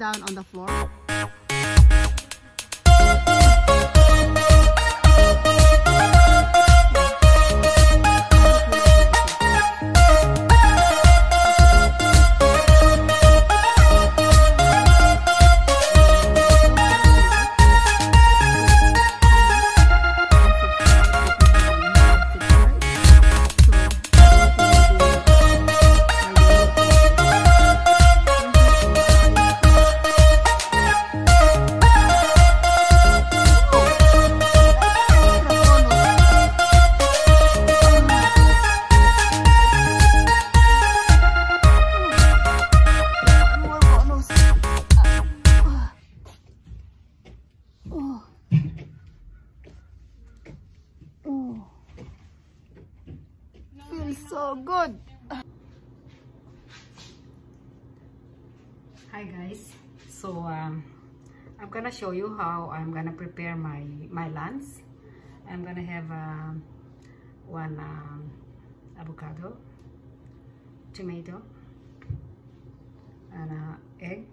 down on the floor. Hi guys. So um, I'm gonna show you how I'm gonna prepare my my lunch. I'm gonna have um, one um, avocado, tomato, and uh, egg,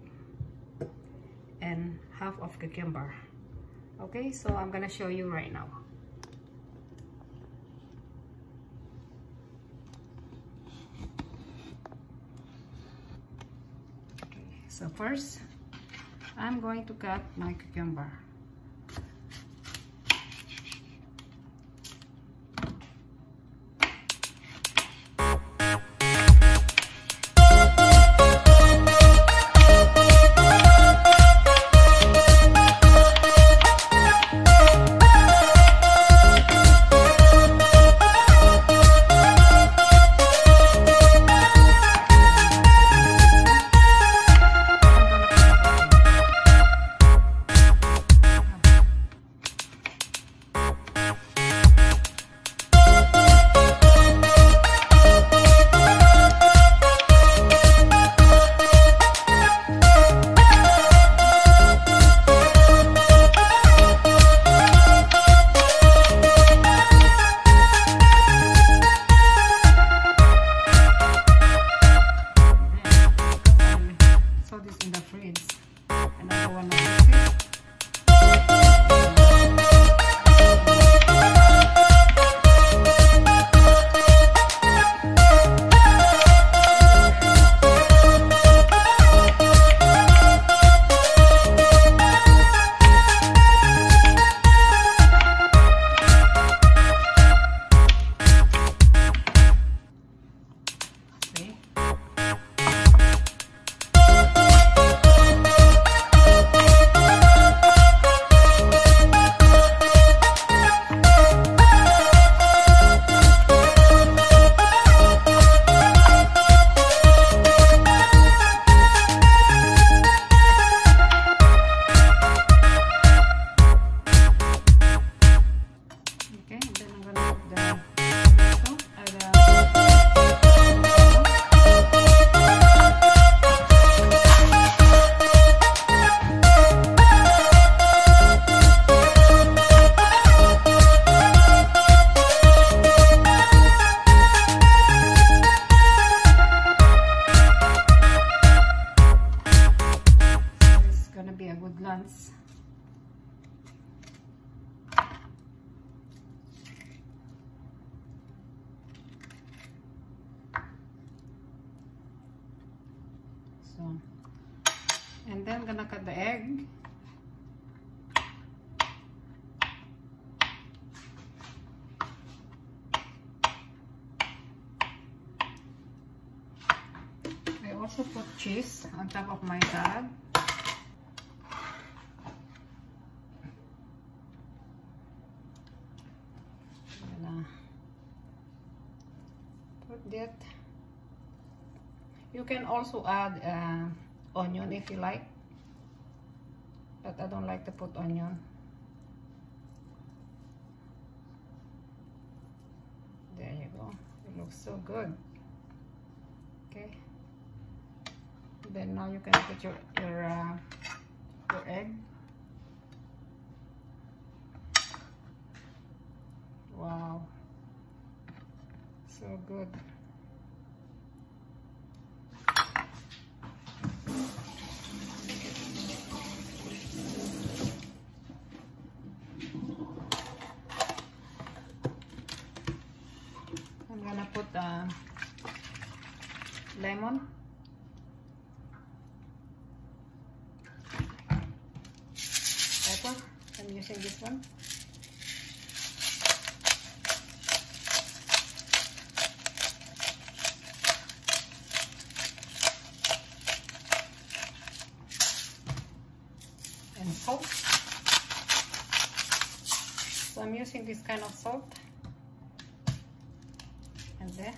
and half of cucumber. Okay, so I'm gonna show you right now. So first I'm going to cut my cucumber. So, and then gonna cut the egg. I also put cheese on top of my bag. Can also add uh, onion if you like, but I don't like to put onion. There you go. It looks so good. Okay. Then now you can put your your uh, your egg. Wow. So good. I'm gonna put uh, lemon. Pepper. I'm using this one. And salt. So I'm using this kind of salt. And there.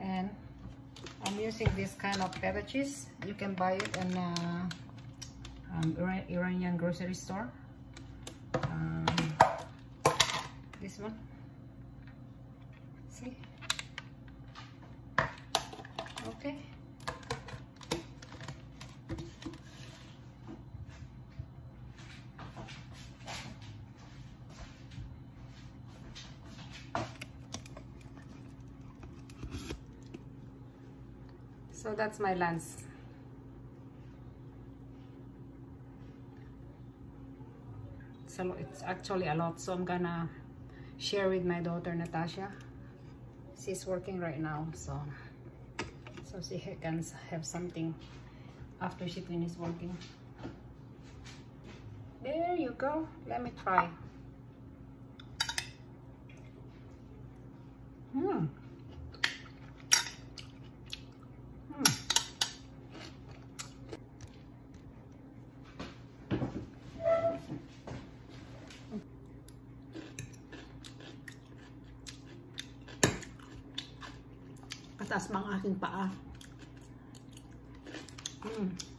And I'm using this kind of feta cheese. You can buy it in uh, um, Iranian grocery store. Um, this one. See? Okay. So that's my lens. So it's actually a lot. So I'm gonna share with my daughter Natasha. She's working right now, so so she can have something after she finishes working. There you go. Let me try. Hmm. Mga aking paa. Mm.